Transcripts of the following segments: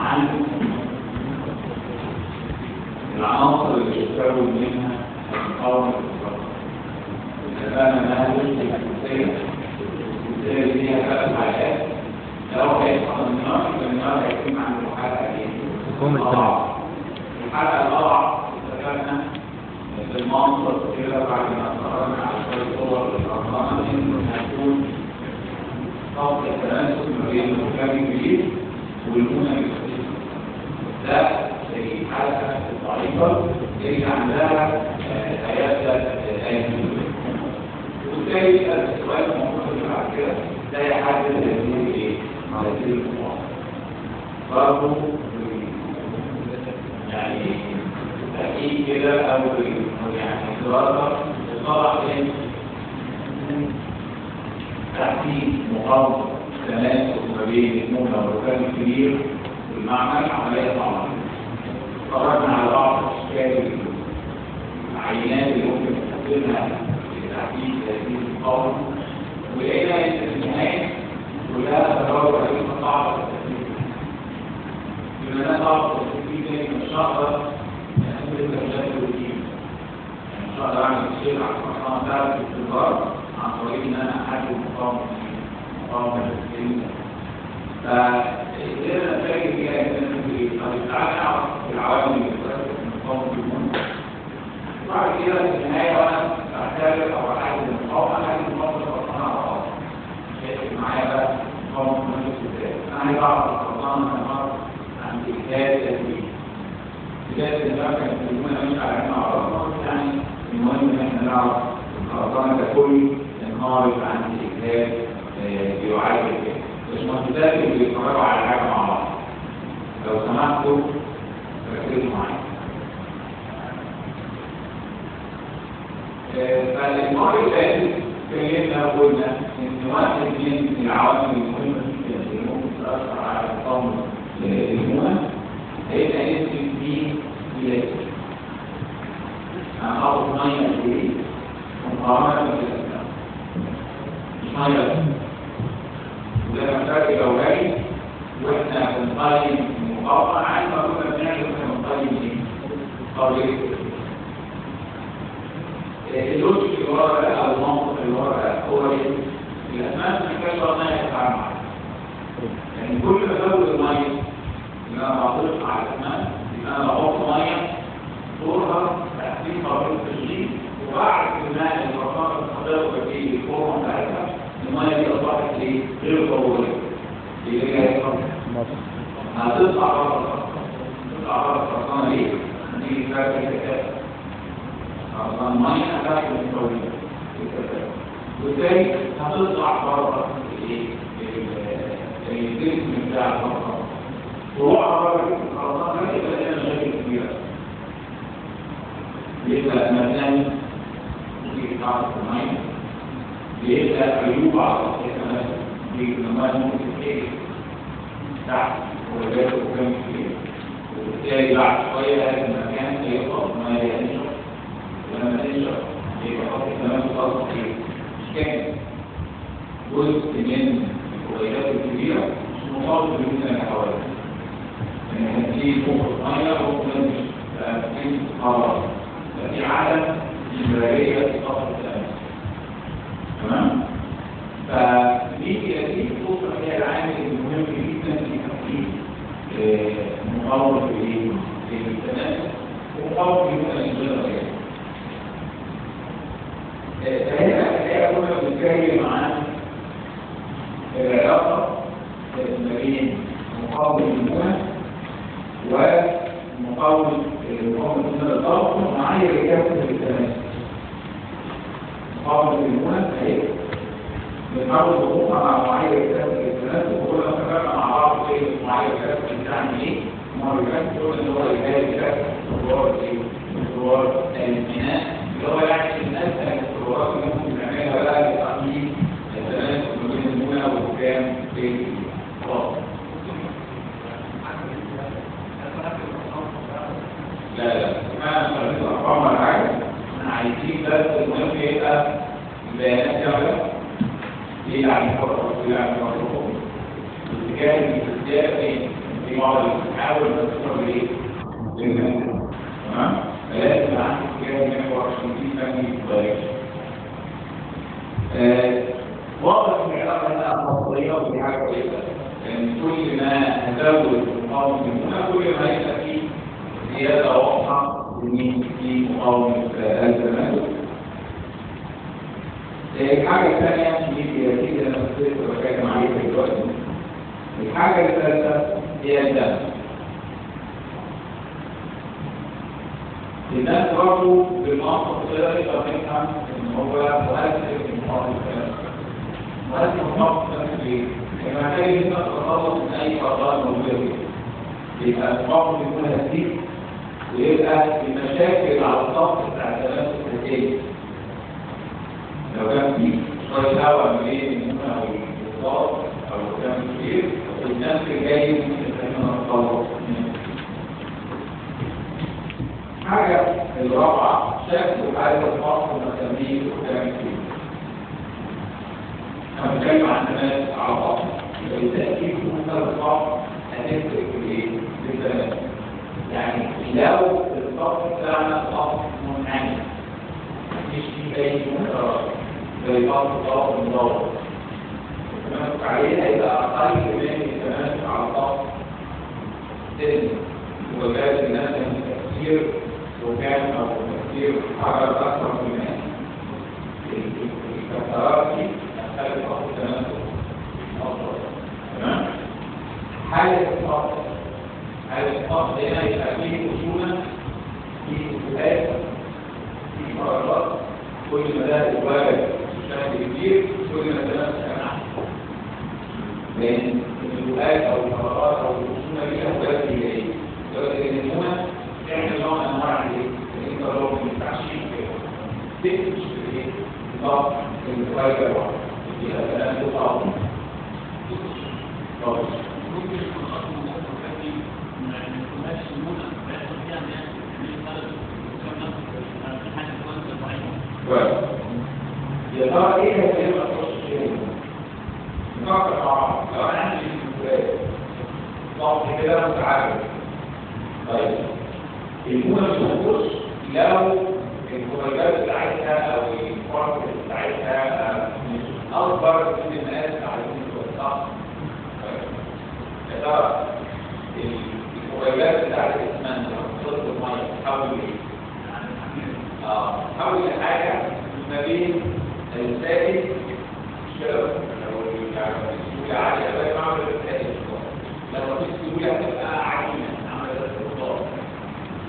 عن العناصر اللي يتكون منها للضغط اتفقنا انها تشبه الجزئية الجزئية دي ثلاث حاجات لو هيحصل النار يبقى النار هيكون عند الحلقة إيه؟ مفهوم التناقض. الحلقة الأضعف اتفقنا في المنطق كده بعد ما اتفقنا على شوية صور الأرقام إنه هتكون خط التناسب ما بين المكان الجديد والمنى الجديد ده زي حالة ضعيفة اللي عندها حياة الأيام وبالتالي السؤال المفروض بعد كده ده يحدد هذه إيه؟ هذه النقاط برضه يعني تأكيد كده أو يعني دراسة فين تحديد مقاومة تناسب ما بين المونة والركان الكبير والمعمل عملية صعبة خرجنا على بعض أشكال العينات اللي ممكن نستخدمها لتحديد هذه المقاومة ولقينا إن في النهاية كلها تجارب عليها صعبة التسليم بما أنها صعبة التسليم تاني مش هقدر نعمل الكلام الروتين يعني مش هقدر أعمل شيء على المصنع ده في التجارة عن طريق إن أنا أحدد مقاومة مقاومة التسليم نعرف الخرسانة ككل انهارت عند إجهاد بيعالج مش اللي بيتفرجوا على حاجة مع بعض. لو سمحتوا ركزوا معايا. فالمرة اللي اتكلمنا وقلنا إن واحد من العوامل المهمة جدا اللي ممكن تأثر على مقاومة المونة هيبقى نسبة دي بلاستيك أنا حاطط مية قد إيه؟ مقارنة بالبلاستيك مش مية. وده محتاج جوهري وإحنا بنقيم المقاومة عن ما كنا بنعمل وإحنا بنقيم إيه؟ طريقة اللوجيك اللي ورا ده أو المنطق اللي ورا ده هو إيه؟ الاسماك محتاجة انها تتعامل معاها يعني كل ما ازود المية اللي أنا بحطها على الاسماك يبقى أنا بحط مية دورها تحسين طريقة التشغيل وبعد الماء الرقاقة الصديقة في الفورمة بتاعتها المية دي أصبحت إيه؟ غير ضرورية. اللي هي هتطلع بره الخرطانة. تطلع بره الخرطانة ليه؟ دي فاكر الكتاب. المية هتاخد الطويلة الكتاب. وبالتالي هتطلع بره الايه؟ الجسم بتاع الخرطانة. طلوعها بره الخرطانة يبقى لنا مشاكل كبيرة. يبقى مثلا في تعرف المية بيبقى عيوب في النماذج ممكن تيجي تحت ولذلك وكم كتير وبالتالي بعد شوية هذا المكان سيقف ما ينشر ولما تنشر يبقى خط التماسك أصلا إيه؟ مش كامل. جزء من الكويتات الكبيرة مش بالمثل اللي حواليها يعني في نقطة مية وممكن في قرار ففي عدم استمرارية في خط التماسك تمام؟ فدي دي الفكرة هي العامل المهم جدا في تحديد مقاومة الايه للتناسب ومقاومة المناسبه فهنا الحقيقة كنا بنتكلم عن العلاقه ما بين مقاومة المنى ومقاومة مقاومه المنى الضغط ومعايير الكافه للتناسب مقاومه المنى هي بنحاول نضبطها مع معايير الثلاث وكل ما اتفقنا مع بعض معايير الثلاث بتاعنا إيه؟ معايير الثلاث ان هو يبقى الثلاث صور إيه؟ صور البناء اللي هو يعني الناس الصورات اللي ممكن نعملها بقى لتقييم التناسب ما بين المنى والكام في خلاص لا لا ما نخليك ارقام ولا حاجة إحنا عايزين بس المهم يبقى بيانات كامله ليه عن الفرق وليه عن الفرق الاتجاه الاتجاه في بعض تحاول ان توصل لايه؟ للناس تمام؟ فلازم عندك اتجاه 120 فني ببلاش واضح ان العلاقه هنا حاجة كويسه لأن كل ما هزود مقاومة المنى كل ما هيبقى فيه زياده واضحه في مقاومه الزمان الحاجة الثانية دي هي دي أنا كنت بتكلم عليها دلوقتي الحاجة الثالثه هي الدم الناس برضه بالمنطق كده يقدر يفهم ان هو مؤثر في المقاومه مؤثر في المقاومه ليه؟ لما محتاج ان انت تتخلص من اي اخطاء موجوده فيه يبقى المقاومه يكون هديك ويبقى المشاكل على الضغط بتاع التنفس الذاتي لو كان حاجة الرابعة شكل حالة الفصل المسامير وكلام كتير. أنا بتكلم عن ناس على بعض. بالتأكيد ممكن الفصل هتفرق في إيه؟ في الزمان. يعني لو الفصل بتاعنا فصل منحني مفيش فيه أي منكرات التماسك عليه هيبقى أقل من التماسك على الفصل سن الناس من تفسير وكان أو تفسير حجر أكثر الناس الكسرات دي التناسب أفضل تمام حالة الفصل حالة الفصل هنا يبقى فيه أصولا فيه أصولات فيه قرارات كل ما ده اتواجد بشكل كبير كل ما التناسب كان أحسن لأن الولايات أو القرارات أو الأصول دي أوقات هي إيه؟ دلوقتي إن هنا تعمل نوع من أنواع الإيه؟ الإنترلوك من التعشيق كده تكتش في إيه؟ نظام الفايبر واحد يبقى الكلام ده صعب خالص ممكن يكون خط مدخل فني ما يكونش سمونة ما يحصل فيها ناس من البلد وكمان في حاجة كويسة ضعيفة كويس يا ترى إيه هو اللي ما تخش فيه؟ نفكر مع بعض لو أنا عندي سؤال ضغط طيب. مش هتخش لو الكوبايات بتاعتها أو الفرق بتاعتها مش أكبر من الناس عايزين توسعها يا ترى الكوبايات بتاعت الاسمنت لو وصلت الميه تحول إيه؟ آه تحول لحاجة ما بين السائل الشرب لو السهوله عاليه ما عملت السائل لو في هتبقى عجينه عملت الخضار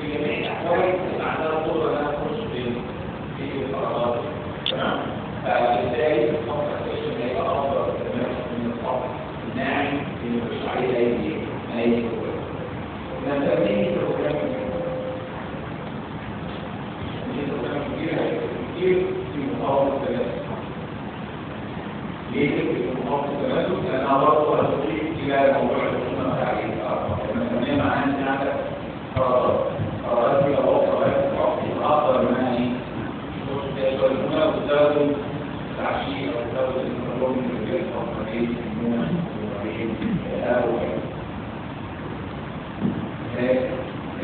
في جميع الأحوال يبقى عندها قدرة إنها تخش في القرارات تمام فبالتالي الخط السيشن هيبقى أفضل تماما من الخط الناعم اللي مش عليه أي أي قوة نسميه بروجرام كبير بروجرام كبير كتير في مقاومة التناسل ليه في مقاومة التناسل؟ لأنها برضه هتضيف إلى موضوع الخصومة بتاع الأرقام نسميها معانا إن عندك قرارات قرارات دي أو قرارات أفضل ما هي يشتغلونها وتزود العشية أو تزود المعلومة من الجسم أو مريض النوم الحاجة الخامسة الناس اعتبارية أنا بتكلم دلوقتي على الناس اعتبارية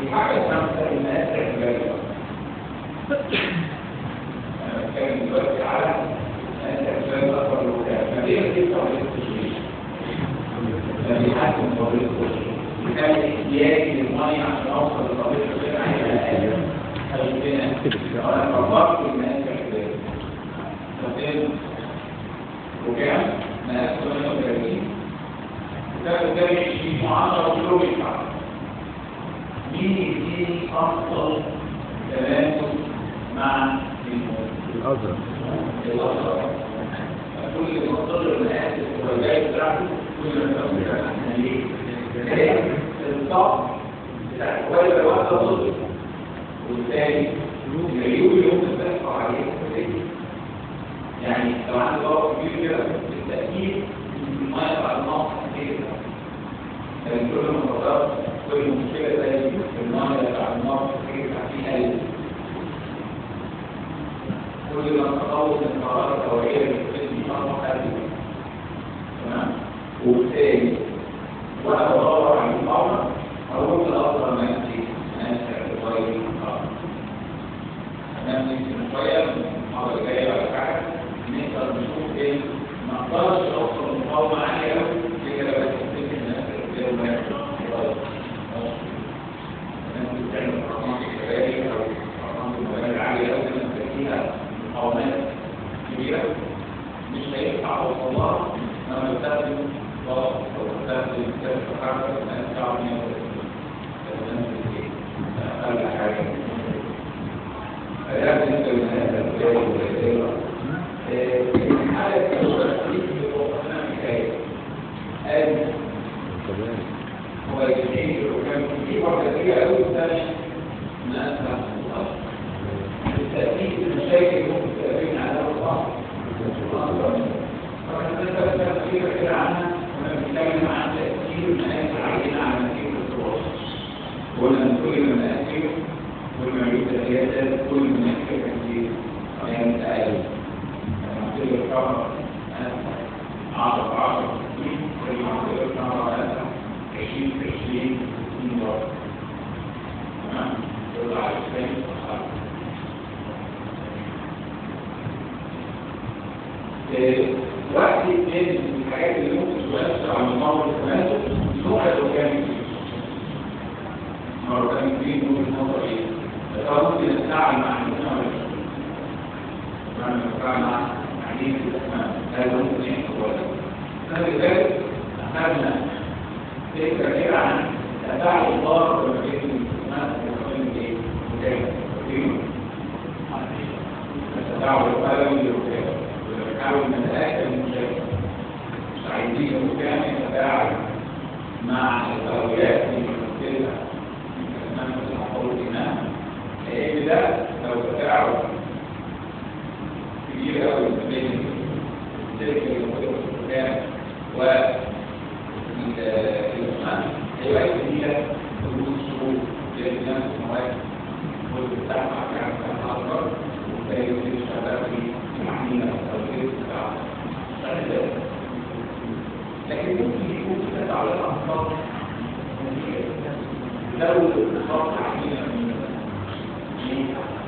أكبر الوكالة فدي دي طريقة التشغيل فبيحسن طريقة التشغيل كان احتياجي للمية عشان اوصل لطريقة الشيء عايزة أقل أنا فكرت ان وكام؟ ما 38 وكان قدامي 20 و10 كيلو متر افضل تناسب مع الأزرق كل ما تضر المقاس الكوبايات بتاعته كل ما كان احسن ليه؟ لأن الضغط بتاع واحدة وصلت وبالتالي العيوب اللي ممكن تحصل عليه. يعني لو عندي ضغط كبير كده بالتاكيد الميه بعد النقص كتير كل تضرب كل مشكله زي الميه بعد النقص كتير هتلاقي كل ما تطور من قرارات اللي بتدي اصبح هذه تمام؟ وبالتالي وأنا eh, واحد من الحاجات اللي ممكن تؤثر على المطور التناسل نوع الأورجانيك الأورجانيك دي ممكن إيه؟ فهو ممكن نتفاعل مع نتفاعل مع عديد الأسماء هذا ممكن يحصل ولا فلذلك أخذنا فكرة كده عن تفاعل الضار ما بين الأسماء وما بين الإيه؟ الأورجانيك تفاعل مش عايزين كان يتفاعل مع الأولويات اللي بنمثلها من مثل حقوق الإمام لأن ده لو تفاعل كبير أوي ما بين تلك الأولويات والإمام هيؤدي إلى حدوث شروط لنفس المواد والتعامل مع كان أكبر وبالتالي يصير شغال في المعنى لكن ممكن يكون كده على الأنصار لو عميلة من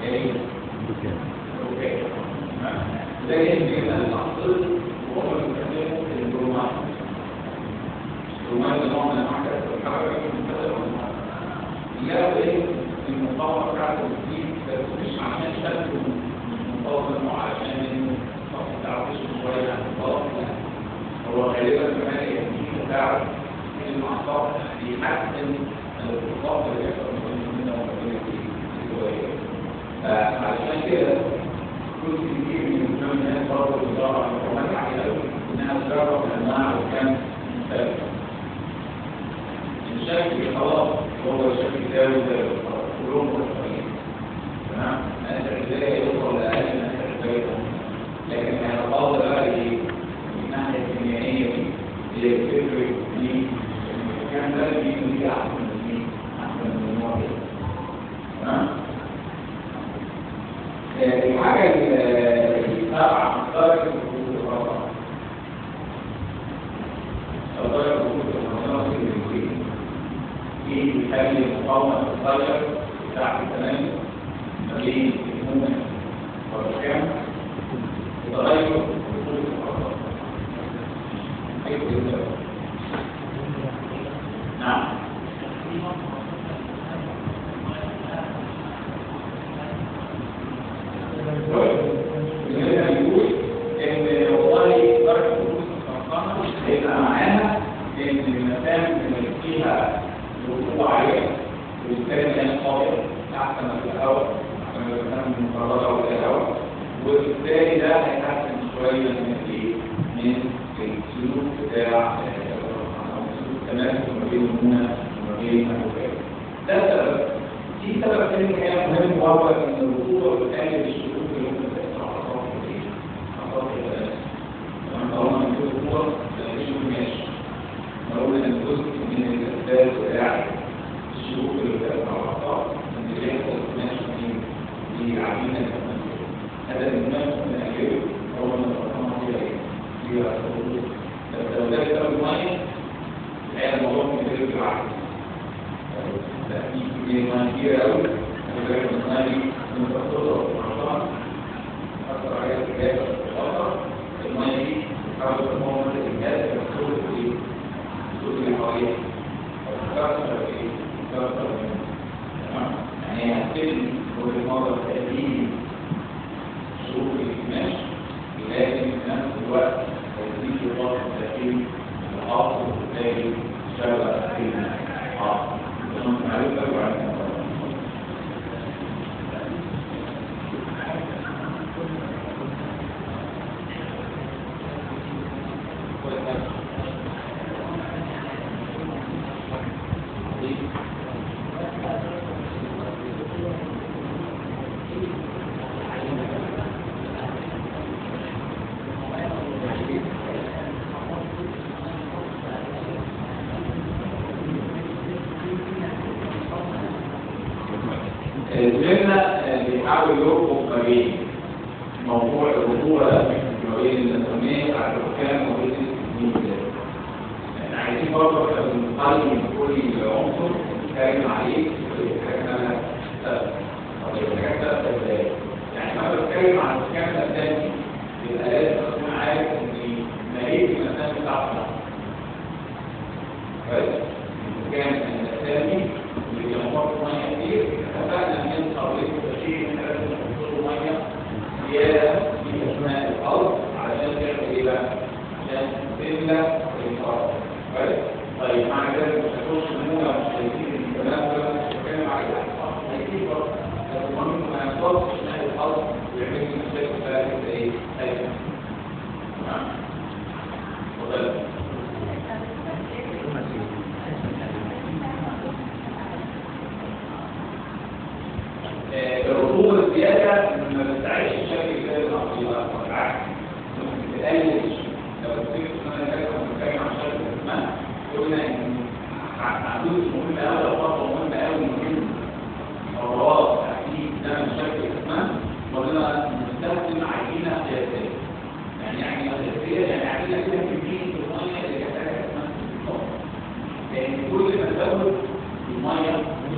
إيه؟ أوكي يمكن أن الأصل وهو يتكلم في البرومات ده نوع من أنواع الحركة يلاقوا إيه؟ المطور بتاعته دي بس مش عشان شكله مطور عشان ما تعرفش شوية عن الطاقه هو غالبا كمان تعرف ان الاعصاب بيحسن فعشان كده جزء كبير من الجمل الناس برضه بتدور على معلومات عاليه انها تجرب انواع وكم مختلفه الشكل خلاص هو الشكل ده وده كلهم مختلفين تمام انت إزاي يوصل لاقل من انت لكن هنتطور بقى إيه من الناحيه الكيميائيه اللي بتفرق في كان ده بيجي احسن من إيه احسن من النوع ده تمام الحاجة اللي طبعا درجه الخطوط الرابعه أو درجه الخطوط الرابعه في المقاومه تتغير بتاعت التنين ما بين المؤمن والركام تغير نعم يقول ان والله درجه الخروج هيبقى معانا ان المكان اللي فيها رطوبه عاليه وبالتالي هي قويه احسن من الهواء احسن من المكان المفرده أو الهواء وبالتالي ده هيحسن شوية من؟ من السلوك بتاع التناسب ما بين المونه وما بين الوفاه. ده سبب. في سبب ثاني كان مهم وهو إن الرطوبه بتقلل الشروط They want to hear out. Thank you. you.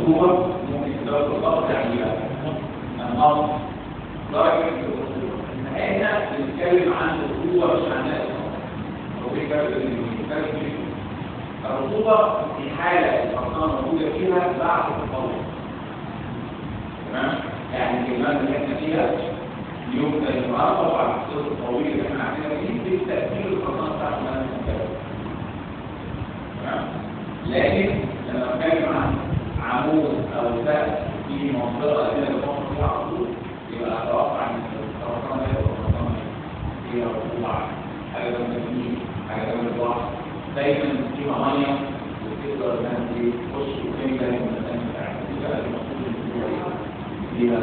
الخطورة ممكن درجة الضغط يعني الأمر درجة هنا بنتكلم عن الرطوبة مش عن أو الرطوبة في حالة الأرقام موجودة فيها بعد التطور. تمام؟ يعني الكلمات اللي إحنا فيها اليوم ده المعرفة وعلى الصوت الطويل اللي إحنا عاملينها دي بالتأثير الأرقام بتاعت المنزل تمام؟ لكن لما اتكلم عن عمود أو سقف في منطقه كده بتحط فيها عمود يبقى أتوقع ان السرطان ده يبقى سرطان هي رفوع حاجة جنب النيل حاجة جنب البحر دايما في مية وتقدر إنها تخش وتنزل من المكان بتاعها دي بقى المفروض إن هي